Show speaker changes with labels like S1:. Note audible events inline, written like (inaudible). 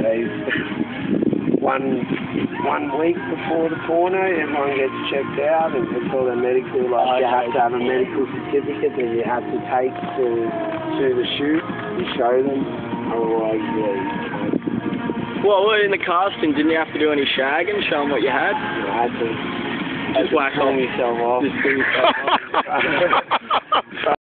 S1: days. one one week before the porno, everyone gets checked out and it's all their medical. Like you have to have a medical certificate that you have to take to to the shoot. You show them. Otherwise, yeah,
S2: Well, were in the casting, didn't you have to do any shagging, show them what you had?
S1: you had to
S2: Just whack on
S1: yourself off.
S2: Just yourself off. (laughs) (laughs) (laughs)